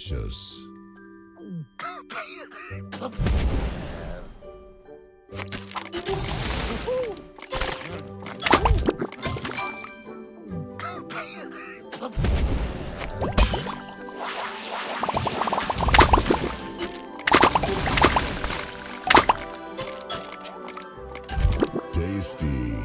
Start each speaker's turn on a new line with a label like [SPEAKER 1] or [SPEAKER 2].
[SPEAKER 1] delicious. Tasty.